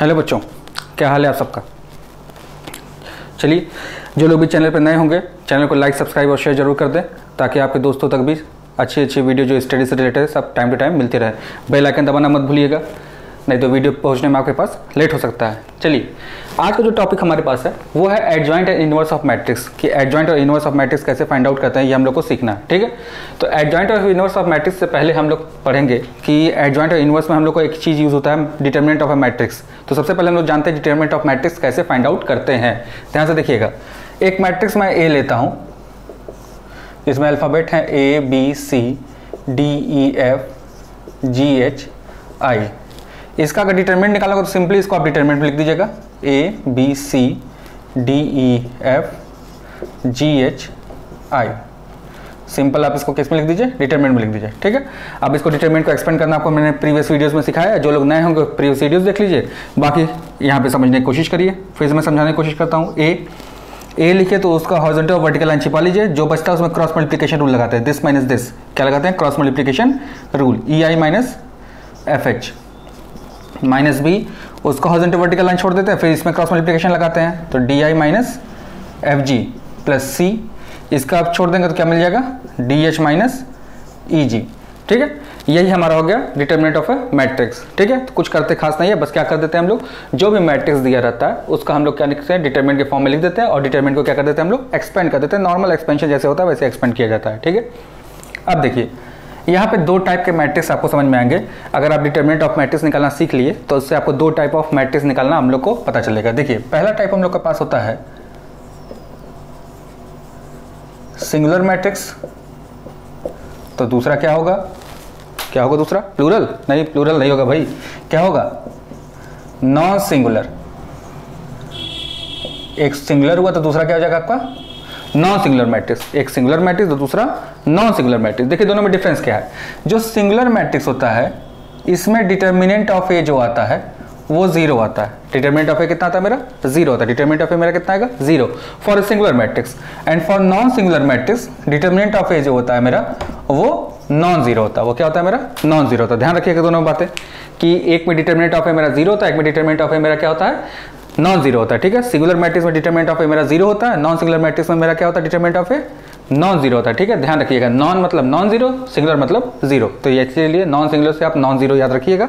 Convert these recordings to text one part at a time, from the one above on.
Hello बच्चों, क्या हाल है आप सबका? चलिए, जो लोग भी चैनल पर नए होंगे, चैनल को लाइक, सब्सक्राइब और शेयर ज़रूर कर दें, ताकि आपके दोस्तों तक भी अच्छी अच्छी वीडियो जो स्टडी से रिलेटेड सब टाइम टू टाइम मिलती रहे। बेल आइकन दबाना मत भूलिएगा। नहीं तो वीडियो पहुँचने में आपके पास लेट हो सकता है। चलिए, आज का जो टॉपिक हमारे पास है, वो है adjoint and inverse of matrix कि एडजॉइंट और इनवर्स ऑफ़ मैट्रिक्स कैसे फाइंड आउट करते हैं, ये हम लोग को सीखना है, ठीक है? तो एडजॉइंट और इनवर्स ऑफ़ मैट्रिक्स से पहले हम लोग पढ़ेंगे कि एडजॉइंट और इनवर्स में हम लोग को एक चीज़ यूज़ होता है डिटर्मिनेंट ऑफ़ अ मैट्रिक्स तो सबसे पहले हम लोग जानते हैं डिटर्मिनेंट ऑफ़ मैट्रिक्स कैसे फाइंड आउट करते हैं। ध्यान से देखिएगा। एक मैट्रिक्स मैं ए लेता हूँ। इसमें अल्फ़ाबेट है A B C D E F G H I इसका अगर डिटर्मिनेंट निकालोगे तो सिंपली इसको आप डिटर्मिनेंट में लिख दीजिएगा। A B C D E F G H I simple आप इसको किसमें लिख दीजिए? डिटर्मिनेंट में लिख दीजिए, ठीक है? अब इसको डिटर्मिनेंट को एक्सपेंड करना आपको मैंने प्रीवियस वीडियोस में सिखाया। जो लोग नए होंगे प्रीवियस वीडियोस देख लीजिए। बाकी यहाँ पे समझने की कोशिश करिए। फिर मैं समझाने की कोशिश करता हूँ। ए ए लिखे तो उसका हॉरिजॉन्टल और वर्टिकल लाइन छिपा लीजिए। जो बचता है उसमें क्रॉस मल्टीप्लिकेशन रूल लगाते हैं। दिस माइनस दिस क्या लगाते हैं? Cross multiplication rule E I minus F H minus B उसको हॉरिजॉन्टल वर्टिकल लाइन छोड़ देते हैं, फिर इसमें क्रॉस मल्टीप्लिकेशन लगाते हैं तो D I minus F G plus C इसका आप छोड़ देंगे तो क्या मिल जाएगा? D H minus E G ठीक है? यही हमारा हो गया डिटर्मिनेंट ऑफ़ ए मैट्रिक्स ठीक है? तो कुछ करते खास नहीं है, बस क्या कर देते हैं हम लोग? जो भी मैट्रिक्स दिया रहता है, उसका हम लोग क्या लिखते हैं? डिटर्मिनेंट के फॉर्म में लिख देते हैं, और डिटर्मिनेंट को क्या कर देते हैं हम लोग? एक्सपेंड कर देते हैं। नॉर्मल एक्सपेंशन जैसे होता है, वैसे एक्सपेंड किया जाता है, ठीक है? अब देखिए यहाँ पे दो टाइप के मैट्रिक्स आपको समझ में आएँगे। अगर आप डिटर्मिनेंट ऑफ़ मैट्रिक्स निकालना सीख लिए तो उससे आपको दो टाइप ऑफ़ मैट्रिक्स निकालना हम लोग को पता चलेगा। देखिए, पहला टाइप हम लोग के पास होता है सिंगुलर मैट्रिक्स तो दूसरा क्या होगा? क्या होगा दूसरा? प्लूरल नहीं प्लूरल नहीं होगा भाई। क्या होगा? नॉन सिंगुलर एक सिंगुलर हुआ तो दूसरा क्या हो जाएगा आपका? नॉन सिंगुलर मैट्रिक्स एक सिंगुलर मैट्रिक्स तो दूसरा नॉन सिंगुलर मैट्रिक्स देखिए दोनों में डिफरेंस क्या है? जो सिंगुलर मैट्रिक्स होता है, इसमें डिटर्मिनेंट ऑफ़ ए जो आता है, वो ज़ीरो आता है। डिटर्मिनेंट ऑफ़ ए कितना आता है मेरा? ज़ीरो होता है। डिटर्मिनेंट ऑफ़ ए मेरा कितना आएगा? Zero for singular matrix and for non singular matrix determinant of A जो होता है मेरा, वो नॉन ज़ीरो होता है। वो क्या होता है मेरा? नॉन ज़ीरो होता है। ध्यान रखिएगा दोनों बातें कि एक में डिटर्मिनेंट ऑफ़ ए मेरा ज़ीरो होता है, एक में डिटर्मिनेंट ऑफ़ ए मेरा क्या होता है? नॉन ज़ीरो होता है, ठीक है? सिंगुलर मैट्रिक्स में डिटर्मिनेंट ऑफ़ ए मेरा ज़ीरो होता है नॉन सिंगुलर मैट्रिक्स में मेरा क्या होता है? Determinant of A non zero होता है, ठीक है? ध्यान रखिएगा नॉन मतलब नॉन ज़ीरो सिंगुलर मतलब ज़ीरो तो ये लिए नॉन सिंगुलर से आप नॉन ज़ीरो याद रखिएगा,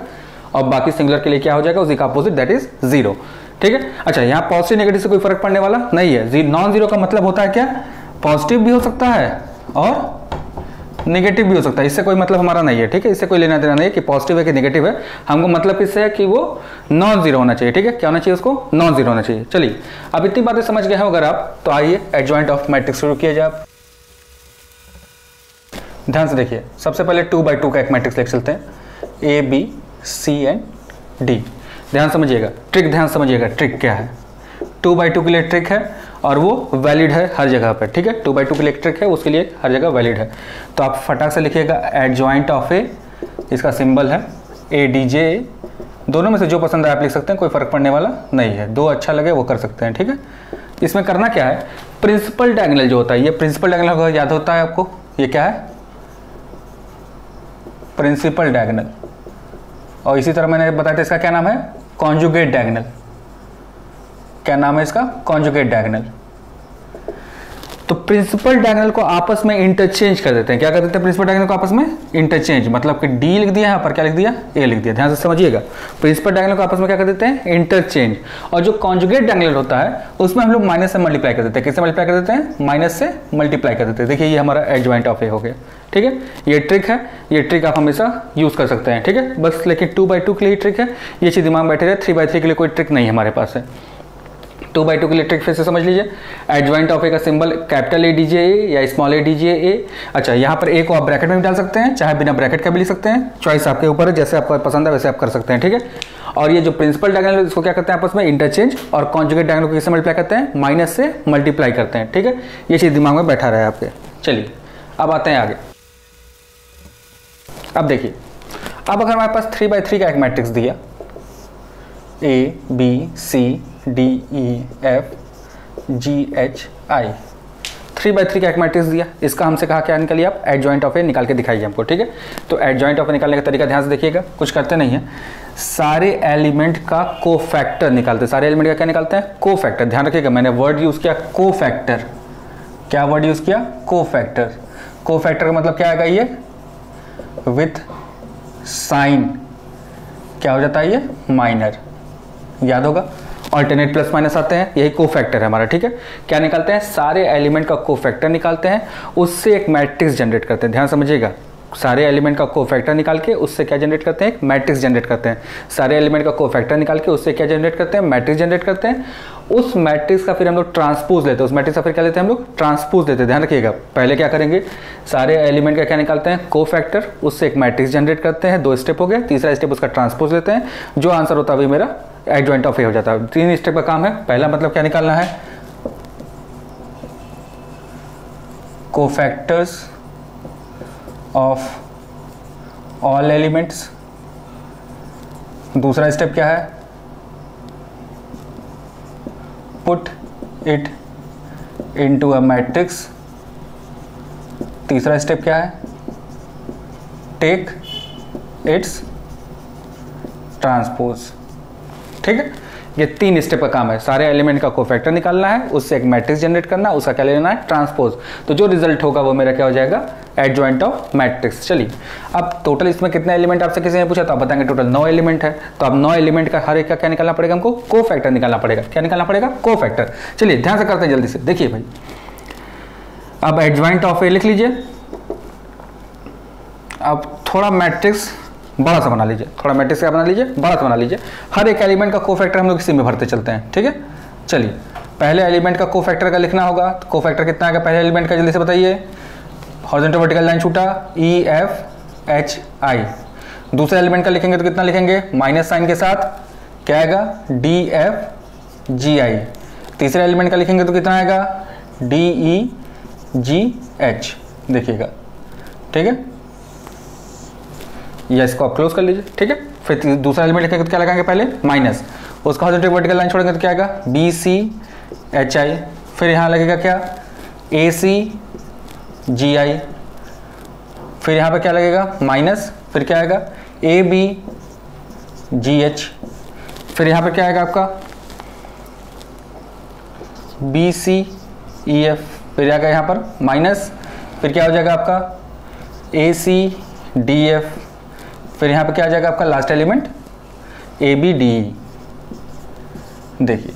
और बाकी सिंगुलर के लिए क्या हो जाएगा? उसी का अपोजिट दैट इज़ ज़ीरो ठीक है? अच्छा यहाँ पॉजिटिव नेगेटिव से कोई फ़र्क पड़ने वाला नहीं है। नॉन ज़ीरो का मतलब होता है क्या? पॉजिटिव भी हो सकता है, और नेगेटिव भी हो सकता है। इससे कोई मतलब हमारा नहीं है, ठीक है? इससे कोई लेना देना नहीं है कि पॉजिटिव है कि नेगेटिव है। हमको मतलब इससे है कि वो नॉन ज़ीरो होना चाहिए, ठीक है? क्या होना चाहिए उसको? नॉन ज़ीरो होना चाहिए। चलिए, अब इतनी बातें समझ गए हैं अगर आप तो आइए एडजॉइंट ऑफ़ मैट्रिक्स शुरू किया जाए। ध्यान से देखिए, सबसे पहले टू बाई टू का एक मैट्रिक्स लिख चलते हैं। A B C and D ध्यान समझिएगा। ट्रिक ध्यान समझिएगा। ट्रिक क्या है? टू बाई टू के लिए ट्रिक है। और वो वैलिड है हर जगह पर ठीक है? टू बाई टू के लिए है, उसके लिए हर जगह वैलिड है। तो आप फटाक से लिखिएगा एड ज्वाइंट ऑफ़ ए इसका सिंबल है ए डी जे दोनों में से जो पसंद है आप लिख सकते हैं, कोई फ़र्क पड़ने वाला नहीं है। दो अच्छा लगे, वो कर सकते हैं, ठीक है? इसमें करना क्या है? प्रिंसिपल डायगनल जो होता है, ये प्रिंसिपल डायगनल याद होता है आपको? ये क्या है? प्रिंसिपल डायगनल और इसी तरह मैंने बताया था, इसका क्या नाम है? कॉन्जुगेट डायगनल क्या नाम है इसका? कॉन्जुगेट डायगनल तो प्रिंसिपल डायगनल को आपस में इंटरचेंज कर देते हैं। क्या कर देते हैं प्रिंसिपल डायगनल को आपस में? इंटरचेंज मतलब कि डी लिख दिया यहाँ पर, क्या लिख दिया? ए लिख दिया। ध्यान से समझिएगा। प्रिंसिपल डायगनल को आपस में क्या कर देते हैं? इंटरचेंज और जो कॉन्जुगेट डायगनल होता है, उसमें हम लोग माइनस से मल्टीप्लाई कर देते हैं। कैसे मल्टीप्लाई कर देते हैं? माइनस से मल्टीप्लाई कर देते हैं। देखिए, ये हमारा एडजॉइंट ऑफ़ ए हो गया। ठीक है? ये ट्रिक है। ये ट्रिक आप हमेशा यूज़ कर सकते हैं। ठीक है? बस लेकिन टू बाई टू के लिए ट्रिक है। ये चीज़ दिमाग बैठे रहे। थ्री बाई थ्री के लिए कोई ट्रिक नहीं हमारे पास है। टू बाई टू के लिए ट्रिक से समझ लीजिए। एडजॉइंट ऑफ़ ए का symbol capital A D J A या स्मॉल ए डी जे ए अच्छा यहाँ पर ए को आप ब्रैकेट में भी डाल सकते हैं, चाहे बिना ब्रैकेट का भी लिख सकते हैं। चॉइस आपके ऊपर है, जैसे आपको पसंद है वैसे आप कर सकते हैं, ठीक है? और ये जो प्रिंसिपल डायगनल इसको क्या करते हैं आपस में? इंटरचेंज और कॉन्जुगेट डायगनल को कैसे मल्टीप्लाई करते हैं? माइनस से मल्टीप्लाई करते हैं, ठीक है? ये चीज़ दिमाग में बैठा रहा है आपके। चलिए, अब आते हैं आगे। अब देखिए, अब अगर हमारे पास थ्री बाई थ्री का एक मैट्रिक्स दिया A B C D E F G H I three by three का एक मैट्रिक्स दिया। इसका हमसे कहा क्या निकालिए आप? एड जॉइंट ऑफ़ ए निकाल के दिखाइए हमको, ठीक है? तो एड जॉइंट ऑफ़ ए निकालने का तरीका ध्यान से देखिएगा। कुछ करते नहीं है। सारे एलिमेंट का को फैक्टर निकालते हैं। सारे एलिमेंट का क्या निकालते हैं? को फैक्टर ध्यान रखिएगा, मैंने वर्ड यूज़ किया को फैक्टर क्या वर्ड यूज़ किया? को फैक्टर को फैक्टर का मतलब क्या आएगा ये? विथ साइन क्या हो जाता है ये? माइनर याद होगा? ऑल्टरनेट प्लस माइनस आते हैं, यही को फैक्टर है हमारा, ठीक है? क्या निकालते हैं? सारे एलिमेंट का को फैक्टर निकालते हैं, उससे एक मैट्रिक्स जनरेट करते हैं। ध्यान समझिएगा, सारे एलिमेंट का को फैक्टर निकाल के उससे क्या जनरेट करते हैं? एक मैट्रिक्स जनरेट करते हैं। सारे एलिमेंट का को फैक्टर निकाल के उससे क्या जनरेट करते हैं? मैट्रिक्स जनरेट करते हैं। उस मैट्रिक्स का फिर हम लोग ट्रांसपोज लेते हैं। उस मैट्रिक्स का फिर क्या लेते हैं हम लोग? ट्रांसपोज लेते हैं। ध्यान रखिएगा, पहले क्या करेंगे? सारे एलिमेंट का क्या निकालते हैं? को फैक्टर उससे एक मैट्रिक्स जनरेट करते हैं। दो स्टेप हो गए, तीसरा स्टेप उसका ट्रांसपोज लेते हैं। जो आंसर होता है वही मेरा एडजॉइंट ऑफ़ ए हो जाता है। तीन स्टेप का काम है। पहला मतलब क्या निकालना है? कोफैक्टर्स ऑफ़ ऑल एलिमेंट्स दूसरा स्टेप क्या है? Put it into a matrix तीसरा स्टेप क्या है? टेक इट्स ट्रांसपोज ठीक है? ये तीन स्टेप का काम है। सारे एलिमेंट का कोफैक्टर निकालना है, उससे एक मैट्रिक्स जनरेट करना उसका क्या लेना है? ट्रांसपोज तो जो रिज़ल्ट होगा वो मेरा क्या हो जाएगा? एडजॉइंट ऑफ़ मैट्रिक्स चलिए, अब टोटल इसमें कितने एलिमेंट आपसे किसी ने पूछा? तो आप बताएँगे टोटल नौ एलिमेंट है। तो अब नौ एलिमेंट का हर एक का क्या निकालना पड़ेगा हमको? को फैक्टर निकालना पड़ेगा। क्या निकालना पड़ेगा? को फैक्टर चलिए, ध्यान से करते हैं जल्दी से। देखिए भाई, अब एडजॉइंट ऑफ़ ए लिख लीजिए। अब थोड़ा मैट्रिक्स बड़ा सा बना लीजिए। थोड़ा मैट्रिक्स क्या बना लीजिए, बड़ा सा बना लीजिए। हर एक एलिमेंट का कोफैक्टर हम लोग इसी में भरते चलते हैं, ठीक है? चलिए, पहले एलिमेंट का कोफैक्टर का लिखना होगा। तो कोफैक्टर कितना आएगा? पहले एलिमेंट का जल्दी से बताइए। हॉरिजॉन्टल वर्टिकल लाइन छूटा ई एफ़ एच आई दूसरे एलिमेंट का लिखेंगे तो कितना लिखेंगे? माइनस साइन के साथ। क्या आएगा? डी एफ़ जी आई तीसरे एलिमेंट का लिखेंगे तो कितना आएगा? डी ई जी एच देखिएगा, ठीक है? या इसको आप क्लोज कर लीजिए, ठीक है? फिर दूसरा एलिमेंट लिखेंगे तो क्या लगाएँगे पहले? माइनस उसका हॉरिजॉन्टल वर्टिकल लाइन छोड़ेंगे तो क्या आएगा? बी सी एच आई फिर यहाँ लगेगा क्या? ए सी जी आई फिर यहाँ पे क्या लगेगा? माइनस फिर क्या आएगा? ए बी जी एच फिर यहाँ पे क्या आएगा आपका? बी सी ई एफ़ फिर आएगा यहाँ पर माइनस फिर क्या हो जाएगा आपका? ए सी डी एफ़ फिर यहाँ पे क्या आ जाएगा आपका last element A B D देखिए,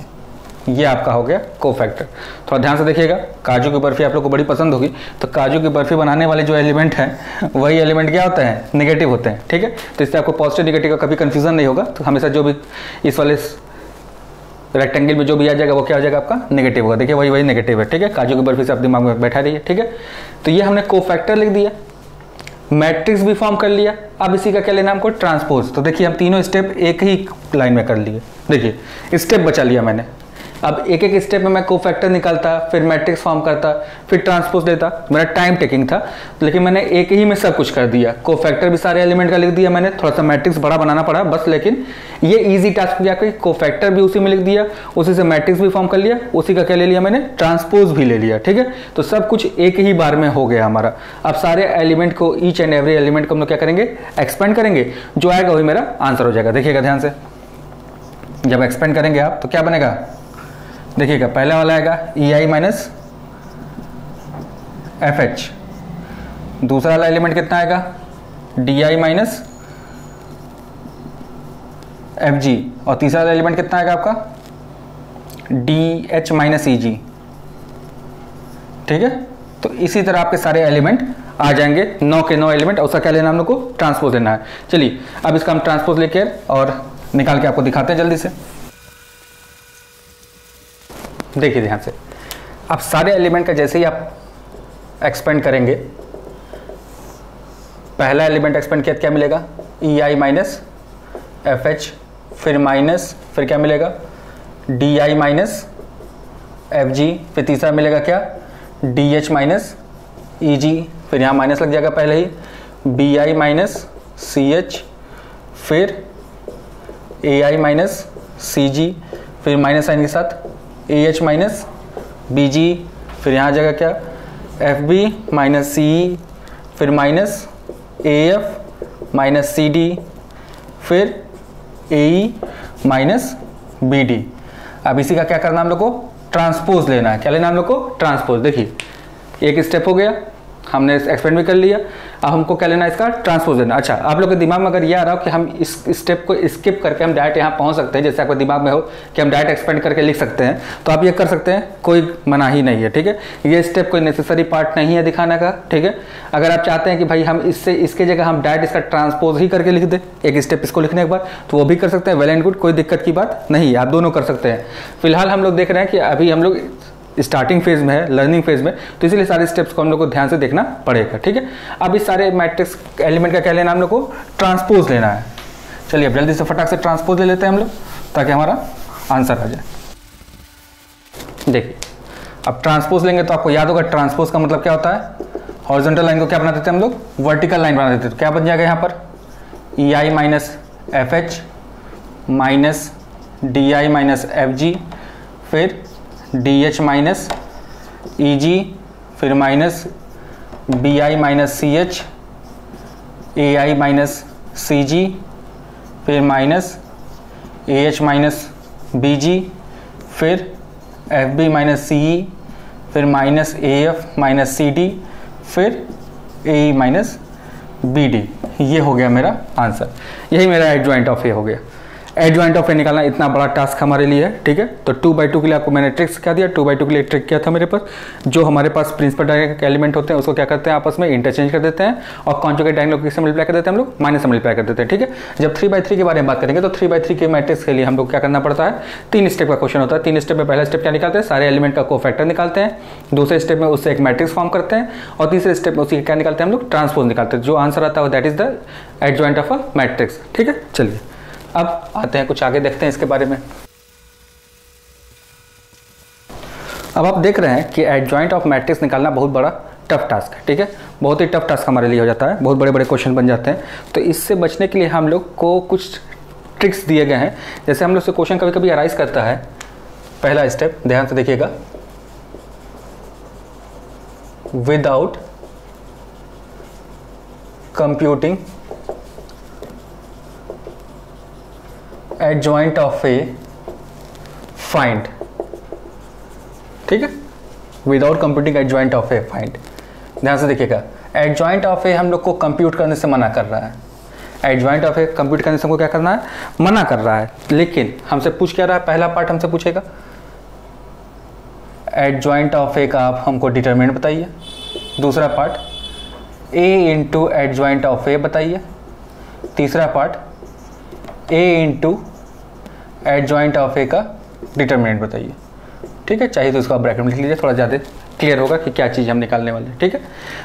ये आपका हो गया को फैक्टर थोड़ा ध्यान से देखिएगा, काजू की बर्फ़ी आप लोग को बड़ी पसंद होगी। तो काजू की बर्फ़ी बनाने वाले जो एलिमेंट हैं, वही एलिमेंट क्या होता है? नेगेटिव होते हैं, ठीक है? तो इससे आपको पॉजिटिव नेगेटिव का कभी कंफ्यूजन नहीं होगा। तो हमेशा जो भी इस वाले रेक्टेंगल में जो भी आ जाएगा, वो क्या हो जाएगा आपका? नेगेटिव होगा। देखिए, वही वही नेगेटिव है, ठीक है? काजू की बर्फ़ी से आप दिमाग में बैठा रहिए, ठीक है? तो ये हमने को फैक्टर लिख दिया। मैट्रिक्स भी फॉर्म कर लिया। अब इसी का क्या लेना हमको? ट्रांसपोज तो देखिए, हम तीनों स्टेप एक ही लाइन में कर लिए। देखिए स्टेप बचा लिया मैंने। अब एक एक स्टेप में मैं को फैक्टर निकालता, फिर मैट्रिक्स फॉर्म करता, फिर ट्रांसपोज लेता मेरा टाइम टेकिंग था, लेकिन मैंने एक ही में सब कुछ कर दिया। को फैक्टर भी सारे एलिमेंट का लिख दिया मैंने, थोड़ा सा मैट्रिक्स बड़ा बनाना पड़ा, बस लेकिन ये इजी टास्क किया कि को फैक्टर भी उसी में लिख दिया, उसी से मैट्रिक्स भी फॉर्म कर लिया, उसी का क्या ले लिया मैंने? ट्रांसपोज भी ले लिया, ठीक है? तो सब कुछ एक ही बार में हो गया हमारा। अब सारे एलिमेंट को ईच एंड एवरी एलिमेंट को हम लोग क्या करेंगे? एक्सपेंड करेंगे। जो आएगा वही मेरा आंसर हो जाएगा। देखिएगा ध्यान से। जब एक्सपेंड करेंगे आप तो क्या बनेगा? देखिएगा, पहला वाला आएगा E I minus F H दूसरा वाला एलिमेंट कितना आएगा? D I minus F G और तीसरा वाला एलिमेंट कितना आएगा आपका? D H minus E G ठीक है? तो इसी तरह आपके सारे एलिमेंट आ जाएँगे। नौ के नौ एलिमेंट उसका क्या लेना हम लोग को? ट्रांसपोज लेना है। चलिए, अब इसका हम ट्रांसपोज लेके और निकाल के आपको दिखाते हैं जल्दी से। देखिए ध्यान से। आप सारे एलिमेंट का जैसे ही आप एक्सपेंड करेंगे, पहला एलिमेंट एक्सपेंड किया तो क्या मिलेगा? E I minus F H फिर माइनस फिर क्या मिलेगा? D I minus F G फिर तीसरा मिलेगा क्या? D H minus E G फिर यहाँ माइनस लग जाएगा पहले ही। B I minus C H फिर A I minus C G फिर माइनस साइन के साथ A H minus B G फिर यहाँ जाएगा क्या? F B minus C E फिर minus A F minus C D फिर A E minus B D अब इसी का क्या करना हम लोग को? ट्रांसपोज लेना है। क्या लेना हम लोग को? ट्रांसपोज देखिए, एक स्टेप हो गया। हमने एक्सपेंड भी कर लिया। अब हमको क्या लेना है इसका? ट्रांसपोज लेना अच्छा आप लोग के दिमाग में अगर ये आ रहा हो कि हम इस स्टेप को स्किप करके हम डायरेक्ट यहाँ पहुँच सकते हैं, जैसे आपके दिमाग में हो कि हम डायरेक्ट एक्सपेंड करके लिख सकते हैं तो आप ये कर सकते हैं, कोई मना ही नहीं है, ठीक है? ये स्टेप कोई नेसेसरी पार्ट नहीं है दिखाने का, ठीक है? अगर आप चाहते हैं कि भाई हम इससे, इसके जगह हम डायरेक्ट इसका ट्रांसपोज ही करके लिख दें, एक स्टेप इसको लिखने के बाद तो वो भी कर सकते हैं वेल एंड गुड कोई दिक्कत की बात नहीं है, आप दोनों कर सकते हैं। फ़िलहाल हम लोग देख रहे हैं कि अभी हम लोग स्टार्टिंग फ़ेज़ में है लर्निंग फ़ेज़ में तो इसलिए सारे स्टेप्स को हम लोग को ध्यान से देखना पड़ेगा, ठीक है? अब इस सारे मैट्रिक्स एलिमेंट का क्या लेना हम लोग को? ट्रांसपोज लेना है। चलिए अब जल्दी से फटाक से ट्रांसपोज ले लेते हैं हम लोग, ताकि हमारा आंसर आ जाए। देखिए, अब ट्रांसपोज लेंगे तो आपको याद होगा ट्रांसपोज का मतलब क्या होता है? हॉरिजॉन्टल लाइन को क्या बना देते हैं हम लोग? वर्टिकल लाइन बना देते हैं। तो क्या बन जाएगा यहाँ पर? E I minus F H minus D I minus F G फिर D H minus E G फिर minus B I minus C H A I minus C G फिर minus A H minus B G फिर F B minus C E फिर minus A F minus C D फिर A minus B D ये हो गया मेरा answer यही मेरा एडजॉइंट ऑफ़ ए हो गया। एडजॉइंट ऑफ़ ए निकालना इतना बड़ा टास्क हमारे लिए है, ठीक है? तो टू बाई टू के लिए आपको मैंने ट्रिक्स क्या दिया। टू बाई टू के लिए ट्रिक किया था मेरे पास। जो हमारे पास प्रिंसिपल डायग्राम के एलिमेंट होते हैं, उसको क्या करते हैं आपस में इंटरचेंज कर देते हैं और कॉन्जुगेट डायग्राम किससे मल्टीप्लाई कर देते हैं हम लोग माइनस से मल्टीप्लाई कर देते हैं, ठीक है? जब थ्री बाई थ्री के बारे में बात करेंगे तो थ्री बाई थ्री के मैट्रिक्स के लिए हम लोग क्या करना पड़ता है? तीन स्टेप का क्वेश्चन होता है। तीन स्टेप में पहला स्टेप क्या निकालते हैं? सारे एलिमेंट का को फैक्टर निकालते हैं। दूसरे स्टेप में उससे एक मैट्रिक्स फॉर्म करते हैं और तीसरे स्टेप में उसी क्या निकालते हैं हम लोग? ट्रांसपोज निकालते हैं। जो आंसर आता है that is the adjoint of a matrix ठीक है? चलिए। अब आते हैं, कुछ आगे देखते हैं इसके बारे में। अब आप देख रहे हैं कि एडजॉइंट ऑफ़ मैट्रिक्स निकालना बहुत बड़ा टफ टास्क है, ठीक है? बहुत ही टफ टास्क हमारे लिए हो जाता है, बहुत बड़े बड़े क्वेश्चन बन जाते हैं। तो इससे बचने के लिए हम लोग को कुछ ट्रिक्स दिए गए हैं। जैसे हम लोग से क्वेश्चन कभी कभी अराइज करता है, पहला स्टेप ध्यान से देखिएगा। Without computing adjoint of A find ठीक है? Without computing adjoint of A find ध्यान से देखिएगा। एडजॉइंट ऑफ़ ए हम लोग को कंप्यूट करने से मना कर रहा है। एडजॉइंट ऑफ़ ए कंप्यूट करने से हमको क्या करना है? मना कर रहा है। लेकिन हमसे पूछ क्या रहा है? पहला पार्ट हमसे पूछेगा। एडजॉइंट ऑफ़ ए का आप हमको डिटर्मिनेंट बताइए। दूसरा part A into adjoint of A बताइए। तीसरा part A into adjoint of A का डिटर्मिनेंट बताइए। ठीक है? चाहिए तो उसको आप ब्रैकेट में लिख लीजिए, थोड़ा ज़्यादा क्लियर होगा कि क्या चीज़ हम निकालने वाले हैं। ठीक है?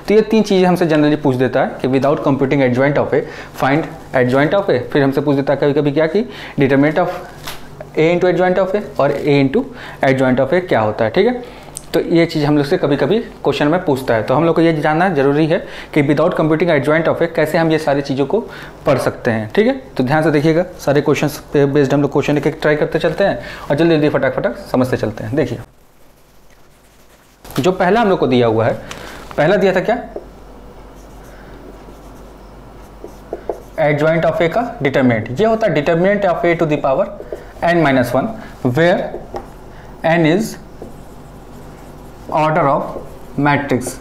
तो ये तीन चीज़ें हमसे जनरली पूछ देता है कि without computing adjoint of A find adjoint of A फिर हमसे पूछ देता है कभी कभी क्या कि determinant of A into adjoint of A और A into adjoint of A क्या होता है? ठीक है? तो ये चीज़ हम लोग से कभी कभी क्वेश्चन में पूछता है। तो हम लोग को ये जानना ज़रूरी है कि without computing adjoint of A कैसे हम ये सारी चीज़ों को पढ़ सकते हैं, ठीक है? तो ध्यान से देखिएगा, सारे क्वेश्चन पे बेस्ड हम लोग क्वेश्चन एक एक ट्राई करते चलते हैं और जल्दी जल्दी फटाक फटाक समझते चलते हैं। देखिए, जो पहला हम लोग को दिया हुआ है, पहला दिया था क्या? एडजॉइंट ऑफ़ ए का डिटर्मिनेंट ये होता है determinant of A to the power n minus one where n is order of matrix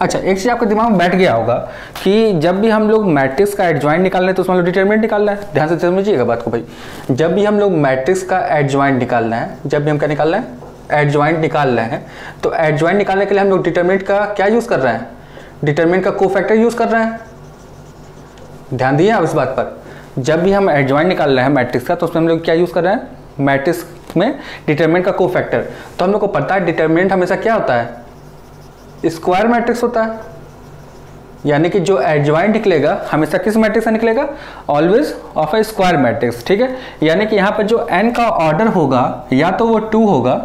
अच्छा एक चीज़ आपके दिमाग में बैठ गया होगा कि जब भी हम लोग मैट्रिक्स का एडजॉइंट निकालना है तो उसमें डिटर्मिनेंट निकालना है। ध्यान से समझिएगा बात को भाई। जब भी हम लोग मैट्रिक्स का एडजॉइंट निकालना है, जब भी हम क्या निकाल निकालना है? एडजॉइंट निकाल रहे हैं। तो एडजॉइंट निकालने के लिए हम लोग डिटर्मिनेंट का क्या यूज़ कर रहे हैं? डिटर्मिनेंट का को फैक्टर यूज़ कर रहे हैं। ध्यान दिए आप इस बात पर? जब भी हम एडजॉइंट निकाल रहे हैं मैट्रिक्स का तो उसमें हम लोग क्या यूज़ कर रहे हैं? मैट्रिक्स में डिटर्मिनेंट का को फैक्टर तो हम लोग को पता है डिटर्मिनेंट हमेशा क्या होता है? स्क्वायर मैट्रिक्स होता है। यानी कि जो एडजॉइंट निकलेगा, हमेशा किस मैट्रिक्स से निकलेगा? Always of A square matrix ठीक है? यानी कि यहाँ पर जो एन का ऑर्डर होगा, या तो वो टू होगा,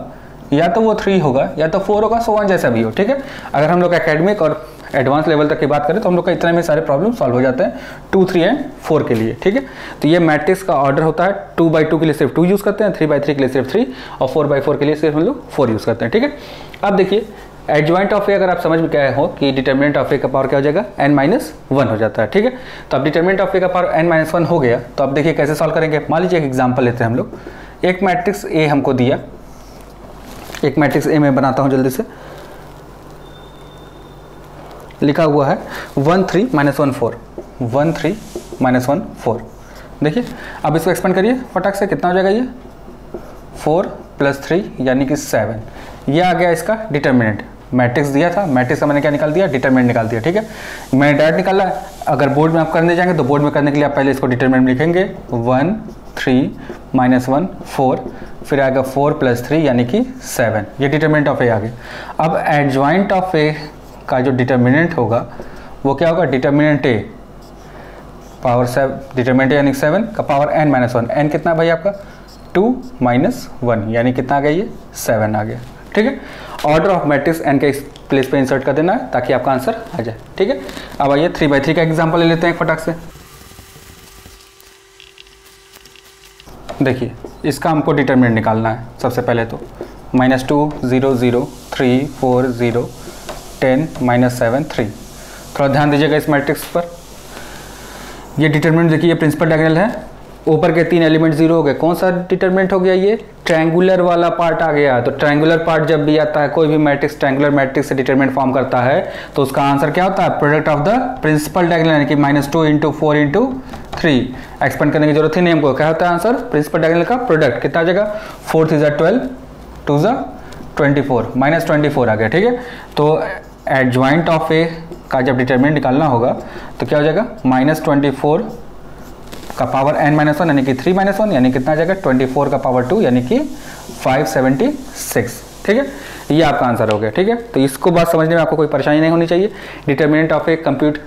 या तो वो थ्री होगा, या तो फोर होगा सो वन जैसा भी हो, ठीक है? अगर हम लोग एकेडमिक और एडवांस लेवल तक की बात करें तो हम लोग का इतने में सारे प्रॉब्लम सॉल्व हो जाते हैं टू, थ्री एंड फोर के लिए, ठीक है? तो ये मैट्रिक्स का ऑर्डर होता है टू बाई टू के लिए सिर्फ़ टू यूज़ करते हैं, थ्री बाई थ्री के लिए सिर्फ़ थ्री और फोर बाई फोर के लिए सिर्फ़ हम लोग फोर यूज़ करते हैं, ठीक है? अब देखिए एडजॉइंट ऑफ़ ए अगर आप समझ में क्या हो कि डिटर्मिनेंट ऑफ़ ए का पावर क्या हो जाएगा? एन माइनस वन हो जाता है, ठीक है? तो अब डिटर्मिनेंट ऑफ़ ए का पावर एन माइनस वन हो गया तो अब देखिए कैसे सॉल्व करेंगे? मान लीजिए एक एग्ज़ाम्पल लेते हैं हम लोग। एक मैट्रिक्स ए हमको दिया। एक मैट्रिक्स ए में बनाता हूँ जल्दी से। लिखा हुआ है one three minus one four, one three minus one four. देखिए, अब इसको एक्सपेंड करिए, फटाक से कितना हो जाएगा ये? फोर प्लस थ्री यानी कि सेवन। ये आ गया इसका डिटर्मिनेंट मैट्रिक्स दिया था, मैट्रिक्स का मैंने क्या निकाल दिया? डिटर्मिनेंट निकाल दिया, ठीक है? मैंने डायरेक्ट निकाला, अगर बोर्ड में आप करने जाएँगे तो बोर्ड में करने के लिए आप पहले इसको डिटर्मिनेंट लिखेंगे। One three minus one four, फिर आएगा फोर प्लस थ्री यानी कि सेवन। ये डिटर्मिनेंट ऑफ़ ए आ गया। अब एडजॉइंट ऑफ़ ए का जो डिटर्मिनेंट होगा, वो क्या होगा? Determinant A power seven determinant यानी सेवन का power n minus one n कितना भाई आपका? टू माइनस वन यानी कितना आ गया ये? सेवन आ गया। ठीक है? ऑर्डर ऑफ़ मैट्रिक्स एन के इस प्लेस पे इंसर्ट कर देना है, ताकि आपका आंसर आ जाए। ठीक है? अब आइए थ्री बाई थ्री का एग्ज़ाम्पल ले लेते हैं फटाक से। देखिए, इसका हमको डिटर्मिनेंट निकालना है सबसे पहले तो। Minus two zero zero three four zero ten minus seven three. थोड़ा ध्यान दीजिएगा इस मैट्रिक्स पर। ये डिटर्मिनेंट देखिए, ये प्रिंसिपल डायगोनल है। ऊपर के तीन एलिमेंट ज़ीरो हो गए। कौन सा डिटर्मिनेंट हो गया ये? ट्रायंगुलर वाला पार्ट आ गया। तो ट्रायंगुलर पार्ट जब भी आता है, कोई भी मैट्रिक्स ट्रायंगुलर मैट्रिक्स से डिटर्मिनेंट फॉर्म करता है तो उसका आंसर क्या होता है? Product of the principal diagonal यानी कि minus two into four into three expand करने की ज़रूरत ही नहीं हमको। क्या होता है आंसर प्रिंसिपल डायगोनल का प्रोडक्ट कितना आ जाएगा? फोर थ्री ट्वेल्व टू ज़ा twenty four minus twenty four आ गया, ठीक है? तो एडजॉइंट ऑफ़ ए का जब डिटर्मिनेंट निकालना होगा तो क्या हो जाएगा? माइनस ट्वेंटी फोर का पावर एन माइनस वन यानी कि थ्री माइनस वन यानी कितना आ जाएगा? ट्वेंटी फोर का पावर टू यानी कि फाइव सेवेंटी सिक्स ठीक है? ये आपका आंसर हो गया, ठीक है? तो इसको बात समझने में आपको कोई परेशानी नहीं होनी चाहिए। Determinant of A compute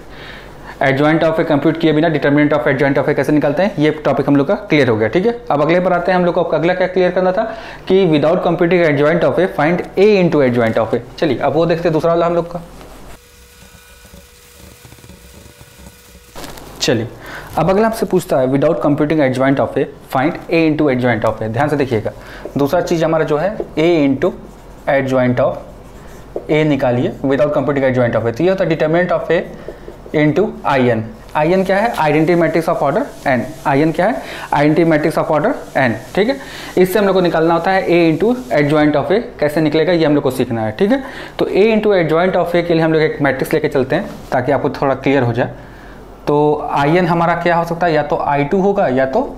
adjoint of A compute किए बिना determinant of adjoint of A कैसे निकालते हैं? ये टॉपिक हम लोग का क्लियर हो गया, ठीक है? अब अगले पर आते हैं, हम लोग को अगला क्या क्लियर करना था? कि without computing adjoint of A find A into adjoint of A चलिए, अब वो देखते हैं दूसरा वाला हम लोग का। चलिए, अब अगला आपसे पूछता है without computing adjoint of A find A into adjoint of A ध्यान से देखिएगा। दूसरा चीज़ हमारा जो है A into adjoint of A निकालिए without computing adjoint of A तो ये होता है determinant of A into I n I n क्या है? Identity matrix of order n I n क्या है? Identity matrix of order n ठीक है? इससे हम लोग को निकालना होता है A into adjoint of A कैसे निकलेगा? ये हम लोग को सीखना है, ठीक है? तो A into adjoint of A के लिए हम लोग एक मैट्रिक्स लेके चलते हैं, ताकि आपको थोड़ा क्लियर हो जाए। तो आई एन हमारा क्या हो सकता है? या तो आई टू होगा, या तो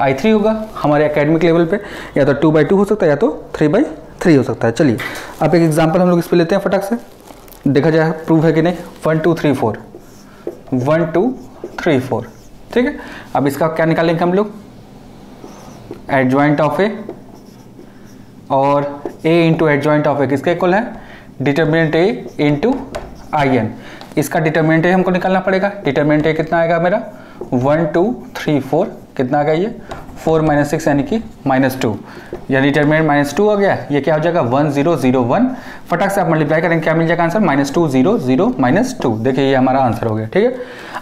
आई थ्री होगा, हमारे एकेडमिक लेवल पे। या तो टू बाई टू हो सकता है, या तो थ्री बाई थ्री हो सकता है। चलिए, अब एक एग्ज़ाम्पल हम लोग इस पर लेते हैं फटाक से। देखा जाए प्रूव है कि नहीं? One two three four one, two, three, four. ठीक है? अब इसका क्या निकालेंगे हम लोग? एडजॉइंट ऑफ़ ए और A into adjoint of A किसके इक्वल है? Determinant A into I n इसका डिटर्मिनेंट ए हमको निकालना पड़ेगा। डिटर्मिनेंट ए कितना आएगा मेरा? One, two, three, four. कितना आ गया ये? फोर माइनस सिक्स यानी कि माइनस टू। या डिटर्मिनेंट माइनस टू हो गया। ये क्या हो जाएगा? One zero zero one. फटाक से आप मल्टीप्लाई करेंगे, क्या मिल जाएगा answer? Minus two zero zero minus two. देखिए, ये हमारा आंसर हो गया, ठीक है?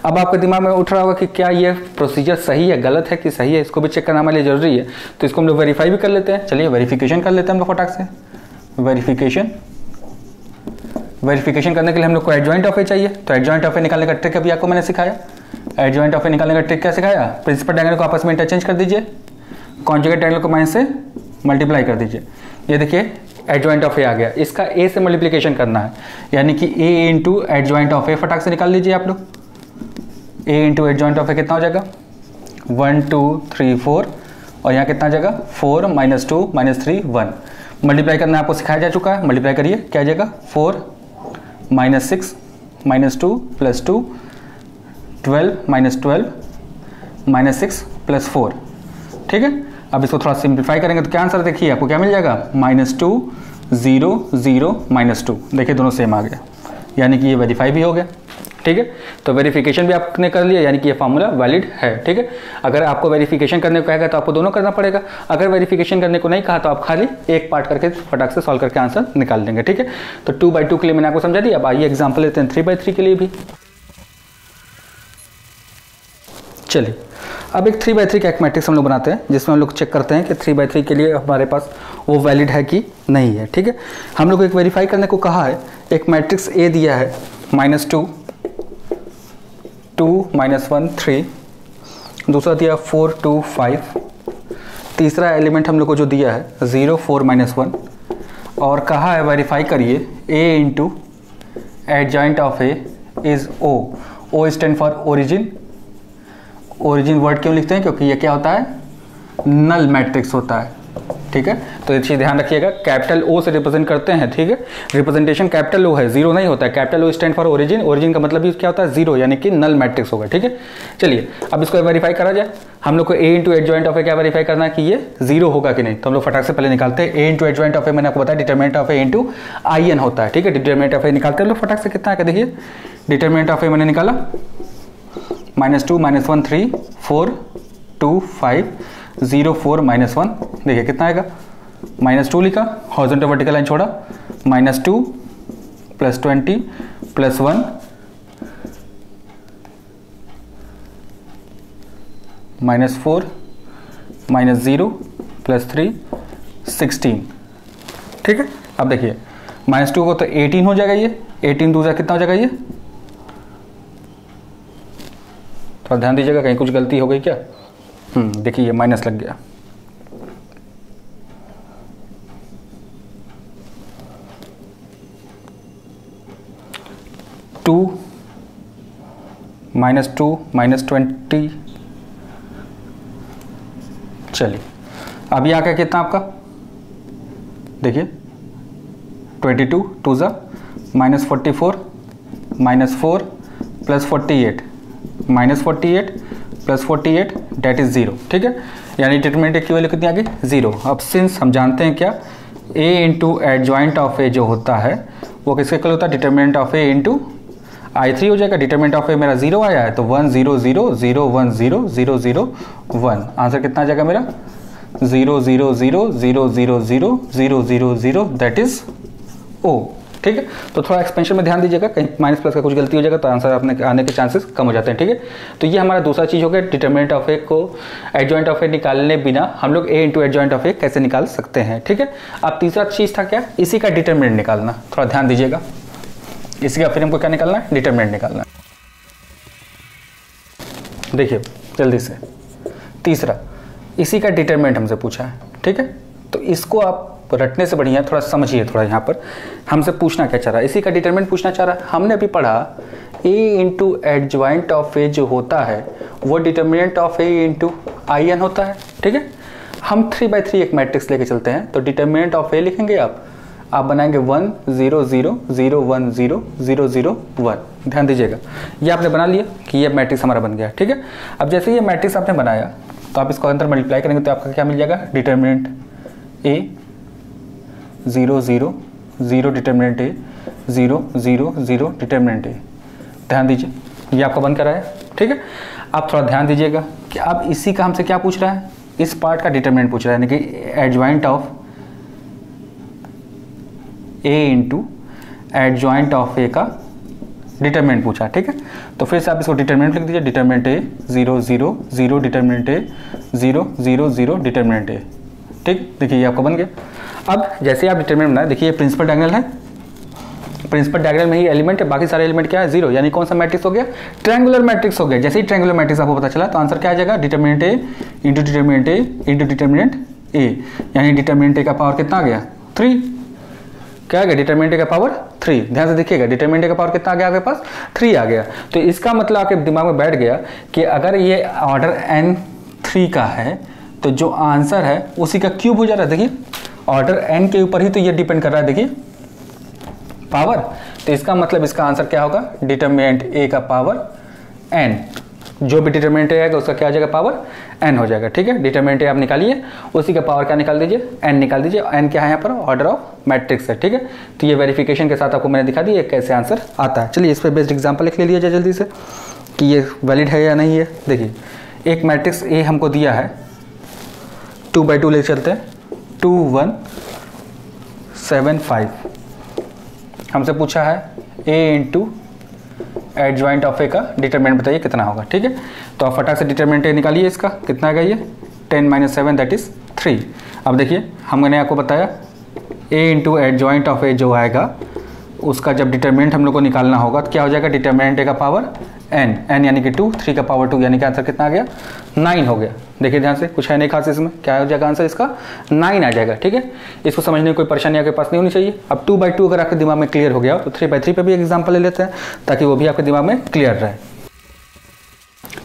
अब आपके दिमाग में उठ रहा होगा कि क्या ये प्रोसीजर सही है, गलत है कि सही है? इसको भी चेक करना हमारे लिए ज़रूरी है। तो इसको हम लोग वेरीफाई भी कर लेते हैं। चलिए वेरीफिकेशन कर लेते हैं हम लोग फटाक से। वेरीफिकेशन वेरीफिकेशन करने के लिए हम लोग को एडजॉइंट ऑफ़ चाहिए। तो एडजॉइंट ऑफ़ निकालने का ट्रिक अभी आपको मैंने सिखाया। एडजॉइंट ऑफ़ ए निकालने का ट्रिक क्या सिखाया? प्रिंसिपल डायगोनल को आपस में इंटरचेंज कर दीजिए। कॉन्जुगेट डायगोनल को माइनस से मल्टीप्लाई कर दीजिए। ये देखिए एडजॉइंट ऑफ़ ए आ गया। इसका ए से मल्टीप्लीकेशन करना है। यानी कि A into adjoint of A फटाक से निकाल लीजिए आप लोग। A into adjoint of A कितना हो जाएगा? वन टू थ्री फोर और यहाँ कितना जाएगा? Four minus two minus three one multiply करना आपको सिखाया जा चुका है। मल्टीप्लाई करिए। क्या आ जाएगा? Four minus six minus two plus two twelve minus twelve minus six plus four ठीक है? अब इसको थोड़ा सिंप्लीफाई करेंगे तो क्या आंसर देखिए, आपको क्या मिल जाएगा? Minus two zero zero minus two देखिए दोनों सेम आ गया। यानी कि ये वेरीफाई भी हो गया। ठीक है? तो वेरिफिकेशन भी आपने कर लिया, यानी कि ये फार्मूला वैलिड है। ठीक है? अगर आपको वेरिफिकेशन करने को कहेगा तो आपको दोनों करना पड़ेगा। अगर वेरिफिकेशन करने को नहीं कहा तो आप खाली एक पार्ट करके फटाक से सॉल्व करके आंसर निकाल देंगे। ठीक है? तो टू बाई टू के लिए मैंने आपको समझा दिया। अब आइए एग्ज़ाम्पल लेते हैं थ्री बाई थ्री के लिए भी। चलिए, अब एक थ्री बाई थ्री का एक मैट्रिक्स हम लोग बनाते हैं, जिसमें हम लोग चेक करते हैं कि थ्री बाई थ्री के लिए हमारे पास वो वैलिड है कि नहीं है, ठीक है? हम लोग को एक वेरीफाई करने को कहा है, एक मैट्रिक्स ए दिया है minus two two minus one three दूसरा दिया फोर टू फाइव तीसरा एलिमेंट हम लोग को जो दिया है ज़ीरो फोर माइनस वन और कहा है वेरीफाई करिए A into adjoint of A is O O stand for origin origin word क्यों लिखते हैं? क्योंकि ये क्या होता है? नल मैट्रिक्स होता है। ठीक है? तो ये चीज़ ध्यान रखिएगा कैपिटल ओ से रिप्रेजेंट करते हैं, ठीक है? रिप्रेजेंटेशन कैपिटल ओ है ज़ीरो नहीं होता है। Capital O stand for origin origin का मतलब क्या होता है? ज़ीरो यानी कि नल मैट्रिक्स होगा, ठीक है? चलिए, अब इसको वेरीफाई करा जाए। हम लोग को A into adjoint of A क्या वेरीफाई करना है कि ये ज़ीरो होगा कि नहीं? तो हम लोग फटाक से पहले निकालते हैं। A into adjoint of A मैंने आपको बताया determinant of A into I n होता है, ठीक है? डिटरमिनेंट ऑफ़ ए निकालते हैं। लोग फटाक से कितना है देखिए डिटरमिनेंट ऑफ़ ए मैंने निकाला। Minus two, minus one, three, four, two, five, zero, four, minus one. देखिए, कितना आएगा? माइनस टू लिखा हॉर्जेंटल वर्टिकल लाइन छोड़ा। Minus two, plus twenty, plus one. Minus four, minus zero, plus three, sixteen. ठीक है? अब देखिए, माइनस टू को तो एटीन हो जाएगा ये। एटीन दूसरा कितना हो जाएगा ये? थोड़ा ध्यान दीजिएगा कहीं कुछ गलती हो गई क्या? हम्म, देखिए ये माइनस लग गया। Two minus two minus twenty चलिए अभी आ गया कितना आपका? देखिए ट्वेंटी टू टू ज़ा minus forty four minus four plus forty eight minus forty eight plus forty eight that is zero ठीक है? यानी डिटरमिनेंट की वैल्यू कितनी आ गई? ज़ीरो अब सिंस हम जानते हैं क्या? A into adjoint of A जो होता है, वो किसके कल होता है? Determinant of A into I three हो जाएगा। डिटरमिनेंट ऑफ़ ए मेरा ज़ीरो आया है तो one zero zero zero one zero zero zero one answer कितना आ जाएगा मेरा? Zero zero zero zero zero zero zero zero zero that is O ठीक है? तो थोड़ा एक्सपेंशन में ध्यान दीजिएगा, कहीं माइनस प्लस का कुछ गलती हो जाएगा तो आंसर अपने आने के चांसेस कम हो जाते हैं, ठीक है? तो ये हमारा दूसरा चीज़ हो गया डिटर्मिनेंट ऑफ़ ए को एडजॉइंट ऑफ़ ए निकालने बिना हम लोग A into adjoint of A कैसे निकाल सकते हैं, ठीक है? अब तीसरा चीज़ था क्या? इसी का डिटर्मिनेंट निकालना, थोड़ा ध्यान दीजिएगा। इसी का फिर हमको क्या निकालना है? डिटर्मिनेंट निकालना देखिए, जल्दी से। तीसरा, इसी का डिटर्मिनेंट हमसे पूछा है, ठीक है? तो इसको आप रटने से बढ़िया, थोड़ा समझिए थोड़ा यहाँ पर। हमसे पूछना क्या चाह रहा है? इसी का डिटर्मिनेंट पूछना चाह रहा है। हमने अभी पढ़ा A into adjoint of A जो होता है, वो determinant of A into I n होता है, ठीक है? हम थ्री बाई थ्री एक मैट्रिक्स लेके चलते हैं तो डिटर्मिनेंट ऑफ़ ए लिखेंगे आप? आप बनाएँगे one zero zero zero one zero zero zero one ध्यान दीजिएगा। ये आपने बना लिया कि ये मैट्रिक्स हमारा बन गया, ठीक है? अब जैसे ये मैट्रिक्स आपने बनाया तो आप इसको अंदर मल्टीप्लाई करेंगे तो आपका क्या मिल जाएगा? Determinant A zero zero zero determinant A, zero zero zero determinant A. ध्यान दीजिए, ये आपका बन कर है, ठीक है? आप थोड़ा ध्यान दीजिएगा कि अब इसी का हमसे क्या पूछ रहा है? इस पार्ट का डिटर्मिनेंट पूछ रहा है, यानी कि adjoint of A into adjoint of A का डिटर्मिनेंट पूछा ठीक है? तो फिर से आप इसको डिटर्मिनेंट लिख दीजिए determinant A zero zero zero determinant A zero zero zero determinant A ठीक? देखिए, ये आपका बन गया। अब जैसे आप डिटर्मिनेंट बनाए, देखिए प्रिंसिपल डायगोनल है। प्रिंसिपल डायग्राम में ही एलिमेंट है बाकी सारे एलिमेंट क्या है? ज़ीरो यानी कौन सा मैट्रिक्स हो गया? ट्रायंगुलर मैट्रिक्स हो गया। जैसे ही ट्रायंगुलर मैट्रिक्स आपको पता चला तो आंसर क्या आ जाएगा? Determinant A into determinant A into determinant A यानी डिटर्मिनेंट ए का पावर कितना आ गया? थ्री क्या आ गया? डिटर्मिनेंट का पावर थ्री ध्यान से देखिएगा डिटर्मिनेंट का पावर कितना आ गया आपके पास? थ्री आ गया। तो इसका मतलब आपके दिमाग में बैठ गया कि अगर ये ऑर्डर एन थ्री का है तो जो आंसर है, उसी का क्यूब हो जा रहा है। देखिए ऑर्डर एन के ऊपर ही तो ये डिपेंड कर रहा है, देखिए। पावर तो इसका मतलब इसका आंसर क्या होगा? डिटर्मिनेंट ए का पावर एन जो भी डिटर्मिनेंट आएगा, उसका क्या आ जाएगा? पावर एन हो जाएगा, ठीक है? डिटर्मिनेंट आप निकालिए, उसी का पावर क्या निकाल दीजिए? एन निकाल दीजिए। एन क्या है यहाँ पर? ऑर्डर ऑफ़ मैट्रिक्स है, ठीक है? तो ये वेरिफिकेशन के साथ आपको मैंने दिखा दी कैसे आंसर आता है। चलिए, इस पर बेस्ड एग्ज़ाम्पल लिख ले लिया जाए जल्दी से, कि ये वैलिड है या नहीं है। देखिए, एक मैट्रिक्स ए हमको दिया है टू बाई टू ले चलते हैं। टू वन सेवन फाइव हमसे पूछा है A into adjoint of A का डिटरमिनेंट बताइए कितना होगा, ठीक है? तो आप फटाक से डिटरमिनेंट निकालिए इसका, कितना आएगा ये? Ten minus seven that is three अब देखिए, हमने आपको बताया A into adjoint of A जो आएगा, उसका जब डिटरमिनेंट हम लोग को निकालना होगा तो क्या हो जाएगा? डिटरमिनेंट ए का पावर एन एन यानी कि टू थ्री का पावर टू यानी कि आंसर कितना आ गया? नाइन हो गया। देखिए ध्यान से, कुछ है नहीं खास इसमें। क्या हो जाएगा आंसर इसका? नाइन आ जाएगा, ठीक है? इसको समझने की कोई परेशानी आपके पास नहीं होनी चाहिए। अब टू बाई टू अगर आपके दिमाग में क्लियर हो गया तो थ्री बाई थ्री पर भी एग्ज़ाम्पल ले लेते हैं, ताकि वो भी आपके दिमाग में क्लियर रहे।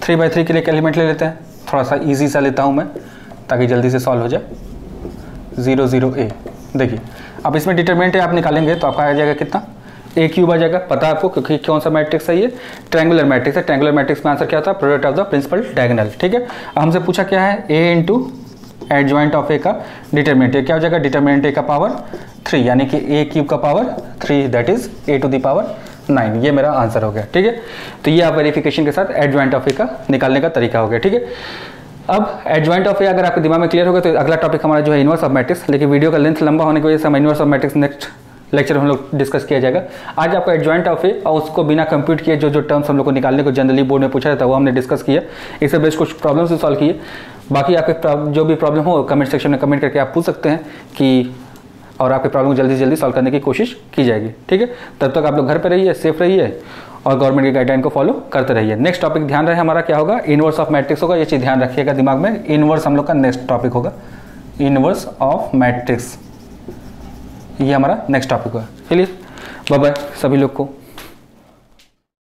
थ्री बाई थ्री के लिए एलिमेंट ले लेते हैं। थोड़ा सा ईजी सा लेता हूँ मैं, ताकि जल्दी से सॉल्व हो जाए। ज़ीरो ज़ीरो ए देखिए, अब इसमें डिटरमिनेंट आप निकालेंगे तो आपका आ जाएगा कितना? ए क्यूब आ जाएगा। पता है आपको क्योंकि कौन सा मैट्रिक्स है ये? ट्रैंगुलर मैट्रिक्स है। ट्रैंगुलर मैट्रिक्स में आंसर क्या था product of the principal diagonal ठीक है? हमसे पूछा क्या है? A into adjoint of A का डिटरमिनेंट क्या हो जाएगा? डिटरमिनेंट ए का पावर थ्री यानी कि ए क्यूब का power three that is A to the power nine ये मेरा आंसर हो गया। ठीक है? तो ये आप वेरिफिकेशन के साथ एडजॉइंट ऑफ़ ए का निकालने का तरीका हो गया। ठीक है? अब एडजॉइंट ऑफ़ ए अगर आपके दिमाग में क्लियर हो गया तो अगला टॉपिक हमारा जो है इनवर्स ऑफ़ मैट्रिक्स लेकिन वीडियो का लेंथ लंबा होने की वजह से हम inverse of matrix next lecture हम लोग डिस्कस किया जाएगा। आज आपका एडजॉइंट ऑफ़ ए और उसको बिना कंप्यूट किए जो जो टर्म्स हम लोग को निकालने को जनरली बोर्ड में पूछा जाता है, वो हमने डिस्कस किया। इससे बेस्ट कुछ प्रॉब्लम से सॉल्व किए। बाकी आपके जो भी प्रॉब्लम हो कमेंट सेक्शन में कमेंट करके आप पूछ सकते हैं कि, और आपके प्रॉब्लम को जल्दी से जल्दी सॉल्व करने की कोशिश की जाएगी। ठीक है? तब तक आप लोग घर पर रहिए सेफ़ रहिए और गवर्नमेंट की गाइडलाइन को फॉलो करते रहिए। नेक्स्ट टॉपिक ध्यान रहे हमारा क्या होगा? इनवर्स ऑफ़ मैट्रिक्स होगा। ये चीज़ ध्यान रखिएगा दिमाग में। इनवर्स हम लोग का नेक्स्ट टॉपिक होगा। इनवर्स ऑफ़ मैट्रिक्स ये हमारा नेक्स्ट टॉपिक है चलिए बाय बाय सभी लोग को।